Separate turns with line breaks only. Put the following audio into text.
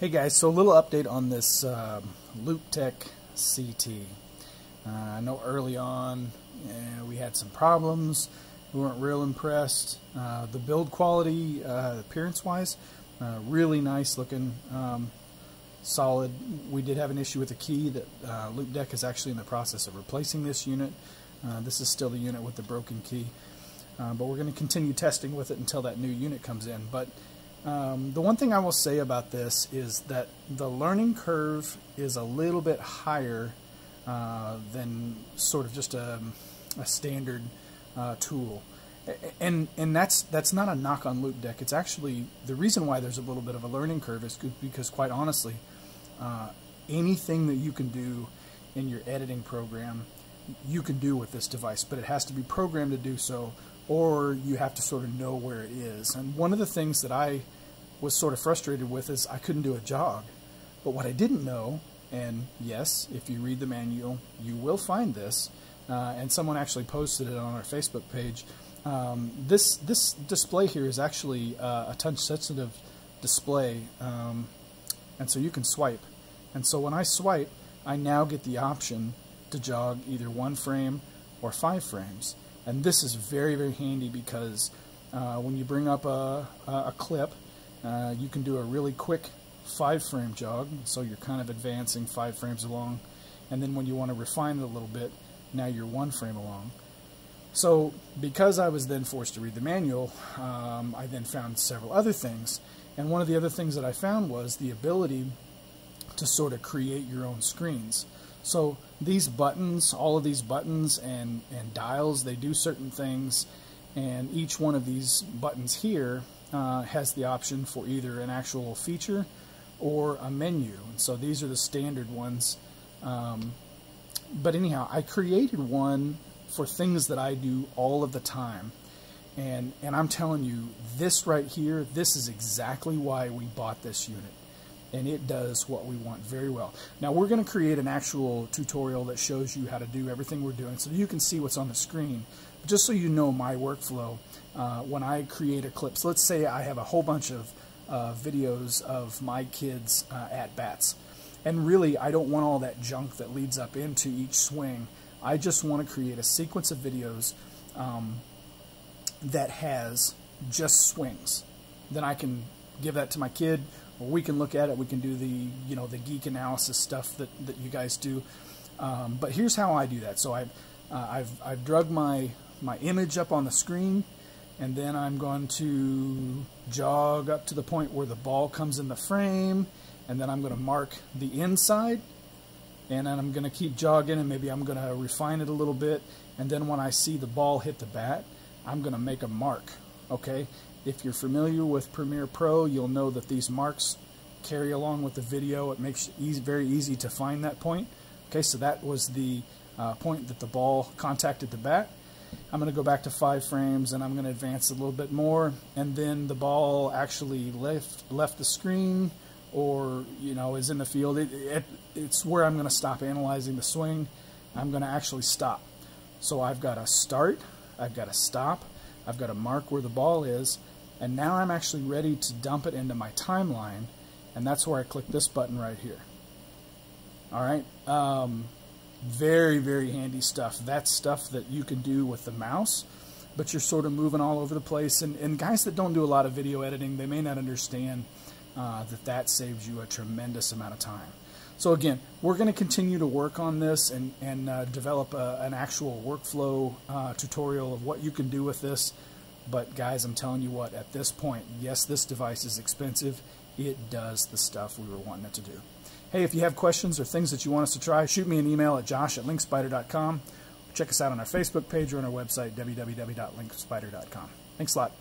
Hey guys, so a little update on this uh, Loupedeck CT. Uh, I know early on uh, we had some problems. We weren't real impressed. Uh, the build quality, uh, appearance-wise, uh, really nice looking, um, solid. We did have an issue with the key that uh, Loupedeck is actually in the process of replacing this unit. this is still the unit with the broken key. but we're going to continue testing with it until that new unit comes in. But um, the one thing I will say about this is that the learning curve is a little bit higher uh, than sort of just a, a standard uh, tool. And and that's that's not a knock on Loupedeck. It's actually the reason why there's a little bit of a learning curve is because quite honestly, uh, anything that you can do in your editing program, you can do with this device, but it has to be programmed to do so or you have to sort of know where it is. And one of the things that I was sort of frustrated with is I couldn't do a jog. But what I didn't know, and yes, if you read the manual, you will find this, uh, and someone actually posted it on our Facebook page. Um, this this display here is actually uh, a touch-sensitive display, um, and so you can swipe. And so when I swipe, I now get the option to jog either one frame or five frames. And this is very, very handy because uh, when you bring up a, a clip, uh, you can do a really quick five frame jog, so you're kind of advancing five frames along. And then when you want to refine it a little bit, now you're one frame along. So because I was then forced to read the manual, um, I then found several other things. And one of the other things that I found was the ability to sort of create your own screens. So these buttons, all of these buttons and, and dials, they do certain things. And each one of these buttons here uh, has the option for either an actual feature or a menu. And so these are the standard ones. Um, but anyhow, I created one for things that I do all of the time. And, and I'm telling you, this right here, this is exactly why we bought this unit and it does what we want very well. Now we're going to create an actual tutorial that shows you how to do everything we're doing so you can see what's on the screen. But just so you know my workflow, uh, when I create a clip, so let's say I have a whole bunch of uh, videos of my kids uh, at bats. And really, I don't want all that junk that leads up into each swing. I just want to create a sequence of videos um, that has just swings. Then I can give that to my kid or we can look at it. We can do the you know the geek analysis stuff that, that you guys do. Um, but here's how I do that. So I've uh, I've I've drug my my image up on the screen, and then I'm going to jog up to the point where the ball comes in the frame, and then I'm going to mark the inside, and then I'm going to keep jogging, and maybe I'm going to refine it a little bit, and then when I see the ball hit the bat, I'm going to make a mark. Okay, if you're familiar with Premiere Pro, you'll know that these marks carry along with the video. It makes it easy, very easy to find that point. Okay, so that was the uh, point that the ball contacted the bat. I'm going to go back to five frames and I'm going to advance a little bit more and then the ball actually left left the screen or you know is in the field. It, it, it's where I'm going to stop analyzing the swing. I'm going to actually stop. So I've got to start, I've got to stop, I've got to mark where the ball is, and now I'm actually ready to dump it into my timeline, and that's where I click this button right here. All right, um, very, very handy stuff. That's stuff that you can do with the mouse, but you're sort of moving all over the place. And, and guys that don't do a lot of video editing, they may not understand uh, that that saves you a tremendous amount of time. So again, we're going to continue to work on this and, and uh, develop a, an actual workflow uh, tutorial of what you can do with this. But guys, I'm telling you what, at this point, yes, this device is expensive. It does the stuff we were wanting it to do. Hey, if you have questions or things that you want us to try, shoot me an email at josh at lynkspyder.com. Check us out on our Facebook page or on our website, www.lynkspyder.com. Thanks a lot.